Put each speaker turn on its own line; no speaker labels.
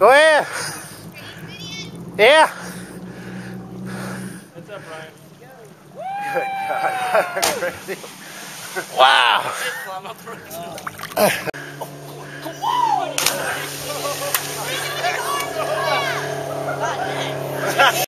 Go ahead. Yeah.
What's up, Ryan?
Good God. wow.
Come on.